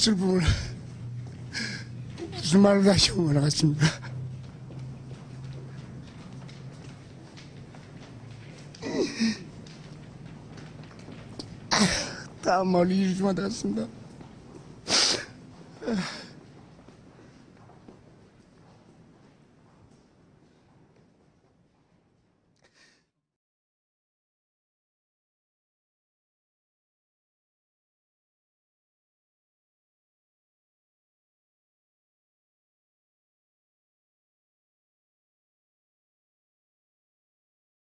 슬픔을 무슨 말로 다시 원하겠습니까? 다음 말을 아, 이루지 못하겠습니다.